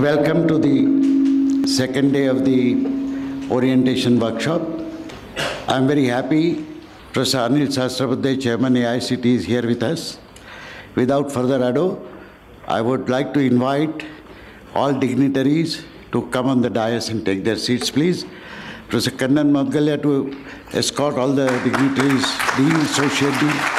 Welcome to the second day of the orientation workshop. I'm very happy Professor Anil Sahasrabudhe, Chairman AICTE, is here with us. Without further ado, I would like to invite all dignitaries to come on the dais and take their seats, please. Professor Kannan Moudgalya to escort all the dignitaries, Dean, Associate Dean.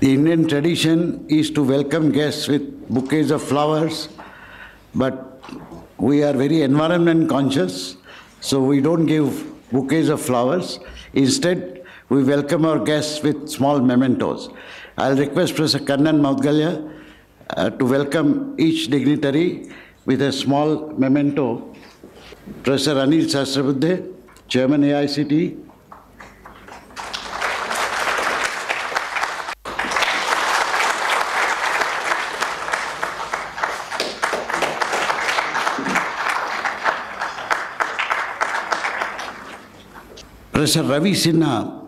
The Indian tradition is to welcome guests with bouquets of flowers, but we are very environment conscious, so we don't give bouquets of flowers. Instead, we welcome our guests with small mementos. I'll request Professor Kannan Moudgalya uh, to welcome each dignitary with a small memento. Professor Anil Sahasrabudhe, Chairman AICTE, Professor Ravi Sinha,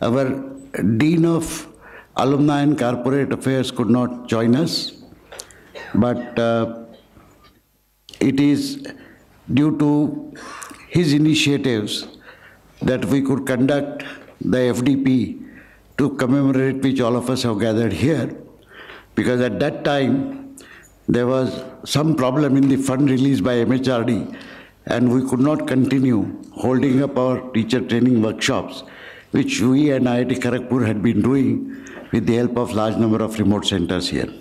our Dean of Alumni and Corporate Affairs, could not join us, but uh, it is due to his initiatives that we could conduct the FDP to commemorate which all of us have gathered here, because at that time there was some problem in the fund released by MHRD and we could not continue holding up our teacher training workshops, which we and IIT Kharagpur had been doing with the help of large number of remote centers here.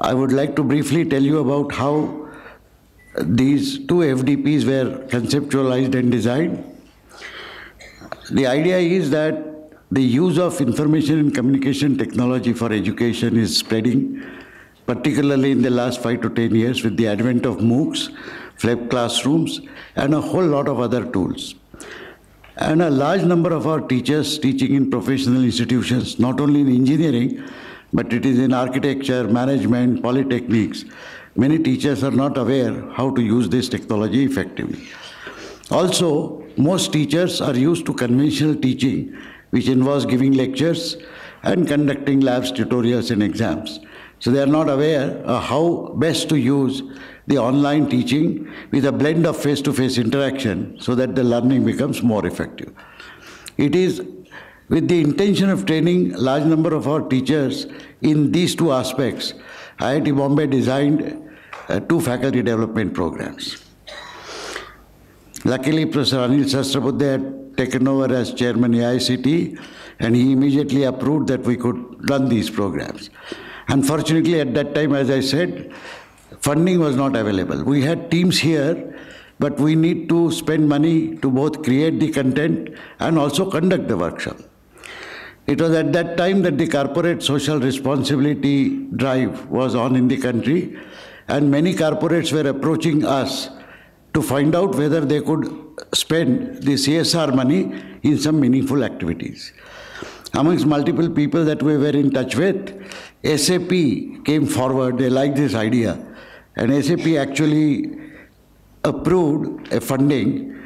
I would like to briefly tell you about how these two FDPs were conceptualized and designed. The idea is that the use of information and communication technology for education is spreading, particularly in the last five to 10 years with the advent of MOOCs, flipped classrooms, and a whole lot of other tools. And a large number of our teachers teaching in professional institutions, not only in engineering, but it is in architecture, management, polytechnics. Many teachers are not aware how to use this technology effectively. Also, most teachers are used to conventional teaching, which involves giving lectures and conducting labs, tutorials, and exams. So they are not aware how best to use the online teaching with a blend of face-to-face interaction so that the learning becomes more effective. It is with the intention of training a large number of our teachers in these two aspects, IIT Bombay designed uh, two faculty development programs. Luckily, Professor Anil Sahasrabudhe had taken over as chairman AICTE and he immediately approved that we could run these programs. Unfortunately, at that time, as I said, funding was not available. We had teams here, but we need to spend money to both create the content and also conduct the workshop. It was at that time that the corporate social responsibility drive was on in the country, and many corporates were approaching us to find out whether they could spend the CSR money in some meaningful activities. Amongst multiple people that we were in touch with, SAP came forward, they liked this idea, and SAP actually approved a funding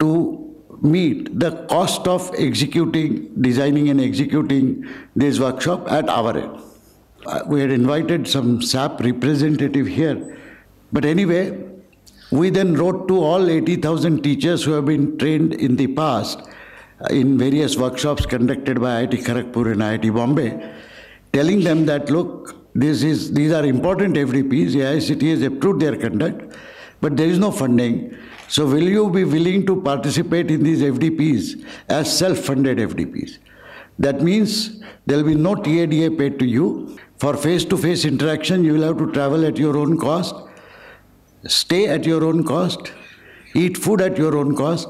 to meet the cost of executing, designing and executing this workshop at our end. Uh, We had invited some SAP representative here, but anyway, we then wrote to all 80,000 teachers who have been trained in the past uh, in various workshops conducted by IIT Kharagpur and IIT Bombay, telling them that look, this is, these are important FDPs, AICTE has approved their conduct, but there is no funding. So will you be willing to participate in these FDPs as self-funded FDPs? That means there will be no TADA paid to you. For face-to-face interaction, you will have to travel at your own cost, stay at your own cost, eat food at your own cost,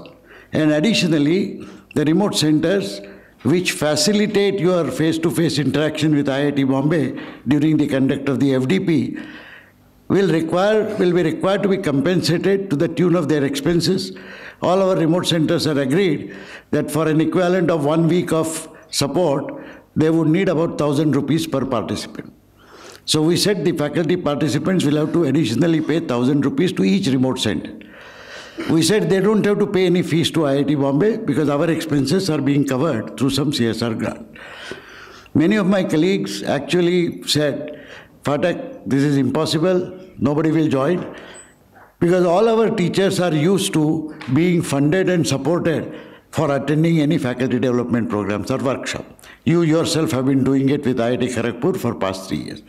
and additionally, the remote centers which facilitate your face-to-face interaction with IIT Bombay during the conduct of the FDP will require will be required to be compensated to the tune of their expenses. All our remote centers are agreed that for an equivalent of one week of support, they would need about thousand rupees per participant. So we said the faculty participants will have to additionally pay thousand rupees to each remote center. We said they don't have to pay any fees to IIT Bombay because our expenses are being covered through some CSR grant. Many of my colleagues actually said, Phatak, this is impossible, nobody will join. Because all our teachers are used to being funded and supported for attending any faculty development programs or workshop. You yourself have been doing it with IIT Kharagpur for past three years.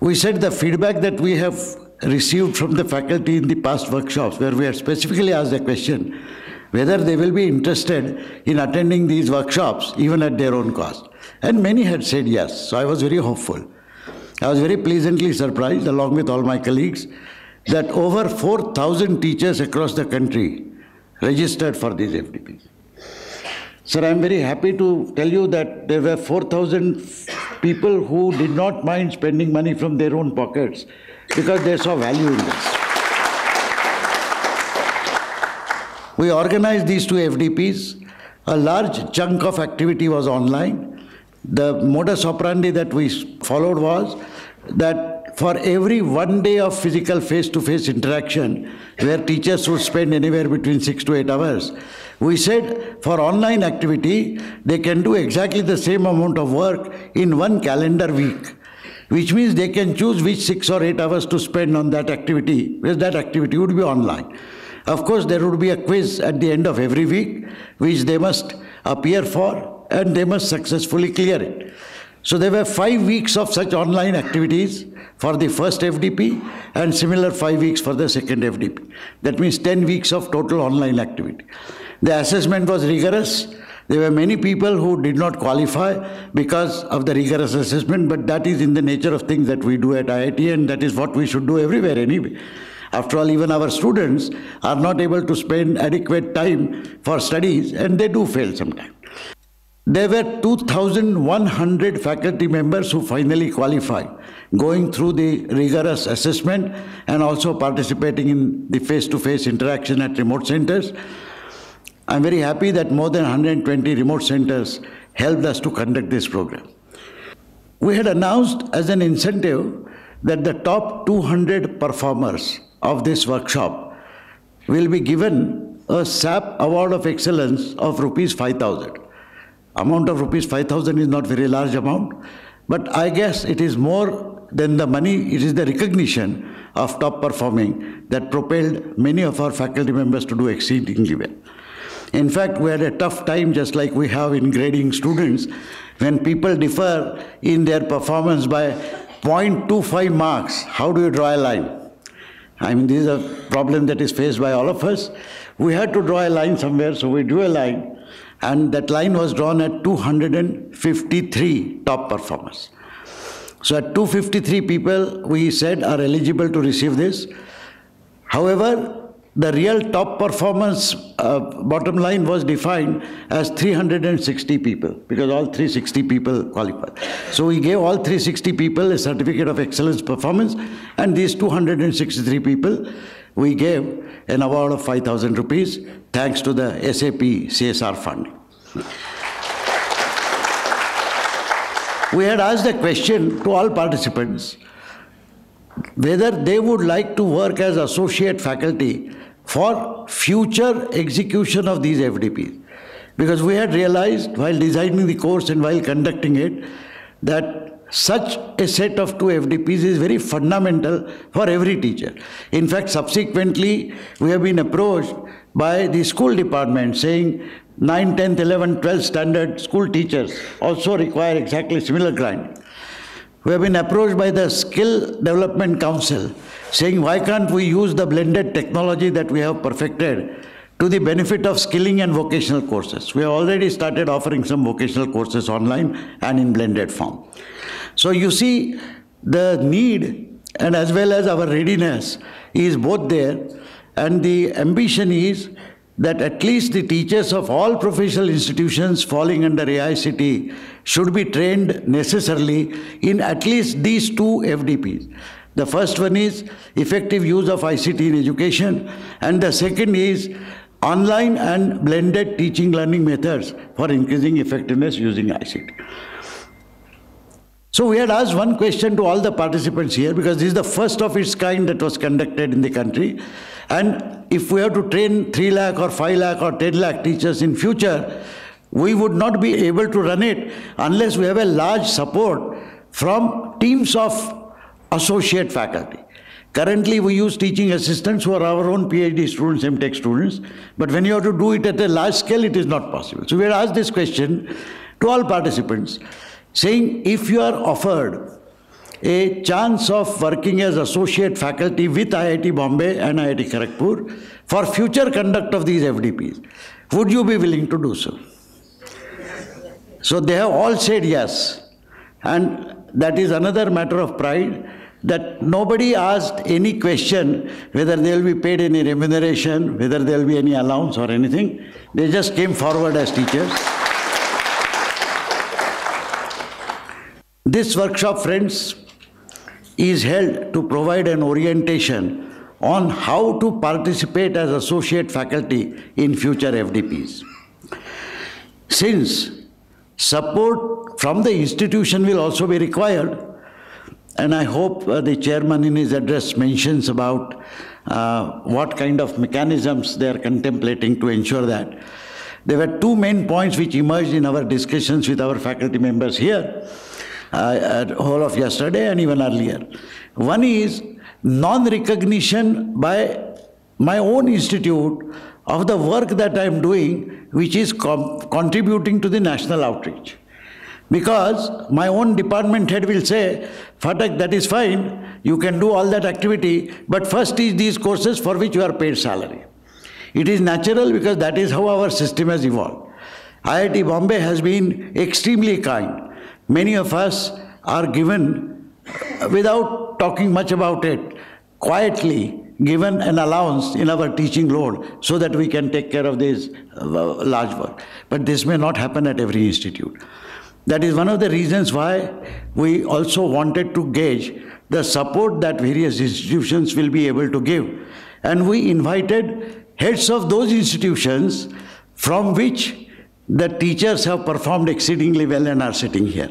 We said the feedback that we have received from the faculty in the past workshops, where we have specifically asked the question whether they will be interested in attending these workshops even at their own cost. And many had said yes, so I was very hopeful. I was very pleasantly surprised, along with all my colleagues, that over 4,000 teachers across the country registered for these FDPs. Sir, I'm very happy to tell you that there were 4,000 people who did not mind spending money from their own pockets because they saw value in this. We organized these two FDPs. A large chunk of activity was online. The modus operandi that we followed was that for every one day of physical face-to-face interaction, where teachers would spend anywhere between six to eight hours, we said for online activity, they can do exactly the same amount of work in one calendar week which means they can choose which six or eight hours to spend on that activity, because that activity would be online. Of course, there would be a quiz at the end of every week, which they must appear for, and they must successfully clear it. So there were five weeks of such online activities for the first FDP and similar five weeks for the second FDP. That means 10 weeks of total online activity. The assessment was rigorous. There were many people who did not qualify because of the rigorous assessment, but that is in the nature of things that we do at IIT, and that is what we should do everywhere anyway. After all, even our students are not able to spend adequate time for studies, and they do fail sometimes. There were 2,100 faculty members who finally qualified, going through the rigorous assessment and also participating in the face-to-face -face interaction at remote centers. I'm very happy that more than 120 remote centers helped us to conduct this program. We had announced as an incentive that the top 200 performers of this workshop will be given a SAP Award of Excellence of rupees 5,000. Amount of rupees 5,000 is not very large amount, but I guess it is more than the money, it is the recognition of top performing that propelled many of our faculty members to do exceedingly well. In fact, we had a tough time, just like we have in grading students, when people differ in their performance by 0.25 marks. How do you draw a line? I mean, this is a problem that is faced by all of us. We had to draw a line somewhere, so we drew a line, and that line was drawn at 253 top performers. So at 253 people, we said are eligible to receive this. However, the real top performance uh, bottom line was defined as 360 people because all 360 people qualified. So we gave all 360 people a certificate of excellence performance and these 263 people we gave an award of 5,000 rupees thanks to the SAP CSR fund. we had asked a question to all participants whether they would like to work as associate faculty for future execution of these FDPs. Because we had realized while designing the course and while conducting it that such a set of two FDPs is very fundamental for every teacher. In fact, subsequently, we have been approached by the school department saying 9, 10th, 11th, 12th standard school teachers also require exactly similar kind. We have been approached by the Skill Development Council saying, why can't we use the blended technology that we have perfected to the benefit of skilling and vocational courses? We have already started offering some vocational courses online and in blended form. So you see, the need and as well as our readiness is both there, and the ambition is that at least the teachers of all professional institutions falling under AICTE should be trained necessarily in at least these two FDPs. The first one is effective use of ICT in education, and the second is online and blended teaching learning methods for increasing effectiveness using ICT. So we had asked one question to all the participants here because this is the first of its kind that was conducted in the country. And if we have to train 3 lakh or 5 lakh or 10 lakh teachers in future, We would not be able to run it unless we have a large support from teams of associate faculty. Currently, we use teaching assistants who are our own PhD students, MTech students, but when you have to do it at a large scale, it is not possible. So we had asked this question to all participants, saying if you are offered a chance of working as associate faculty with IIT Bombay and IIT Kharagpur for future conduct of these FDPs, would you be willing to do so? So they have all said yes. And that is another matter of pride that nobody asked any question whether they will be paid any remuneration, whether there will be any allowance or anything. They just came forward as teachers. This workshop, friends, is held to provide an orientation on how to participate as associate faculty in future FDPs. Since support from the institution will also be required, and I hope uh, the chairman in his address mentions about uh, what kind of mechanisms they are contemplating to ensure that. There were two main points which emerged in our discussions with our faculty members here uh, whole of yesterday and even earlier. One is non-recognition by my own institute of the work that I am doing, which is contributing to the national outreach. Because my own department head will say, Phatak, that is fine, you can do all that activity, but first is these courses for which you are paid salary. It is natural because that is how our system has evolved. IIT Bombay has been extremely kind. Many of us are given, without talking much about it, quietly given an allowance in our teaching load so that we can take care of this uh, large work. But this may not happen at every institute. That is one of the reasons why we also wanted to gauge the support that various institutions will be able to give. And we invited heads of those institutions from which the teachers have performed exceedingly well and are sitting here.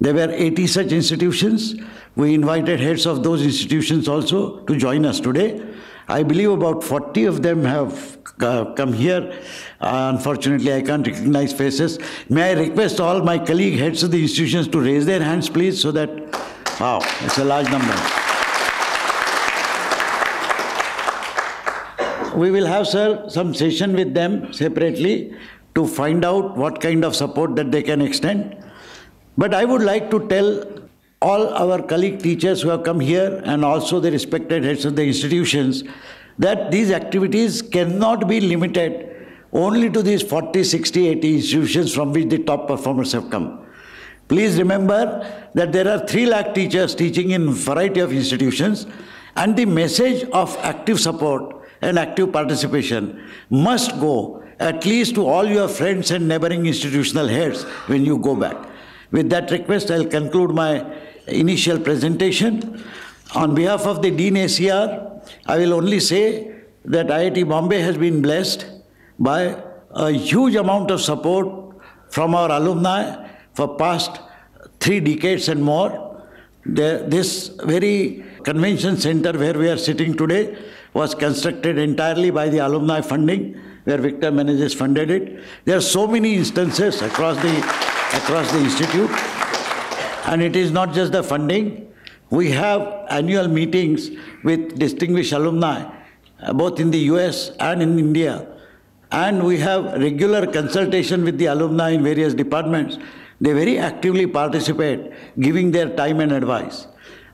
There were 80 such institutions. We invited heads of those institutions also to join us today. I believe about 40 of them have uh, come here. Uh, unfortunately, I can't recognize faces. May I request all my colleague heads of the institutions to raise their hands, please, so that, wow, it's a large number. We will have, sir, some session with them separately to find out what kind of support that they can extend. But I would like to tell all our colleague teachers who have come here and also the respected heads of the institutions that these activities cannot be limited only to these 40, 60, 80 institutions from which the top performers have come. Please remember that there are 3 lakh teachers teaching in variety of institutions and the message of active support and active participation must go at least to all your friends and neighboring institutional heads when you go back. With that request, I'll conclude my initial presentation. On behalf of the Dean ACR, I will only say that IIT Bombay has been blessed by a huge amount of support from our alumni for past three decades and more. The, this very convention center where we are sitting today was constructed entirely by the alumni funding, where Victor Menezes funded it. There are so many instances across the across the institute. And it is not just the funding. We have annual meetings with distinguished alumni, uh, both in the US and in India. And we have regular consultation with the alumni in various departments. They very actively participate, giving their time and advice.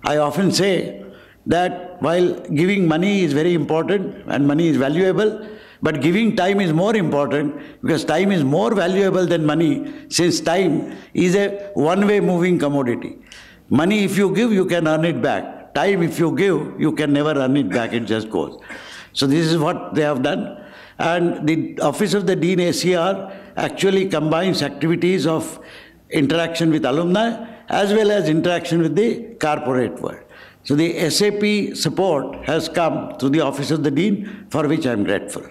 I often say that while giving money is very important and money is valuable, but giving time is more important because time is more valuable than money since time is a one-way moving commodity. Money, if you give, you can earn it back. Time, if you give, you can never earn it back. It just goes. So this is what they have done. And the Office of the Dean ACR actually combines activities of interaction with alumni as well as interaction with the corporate world. So the SAP support has come through the Office of the Dean, for which I am grateful.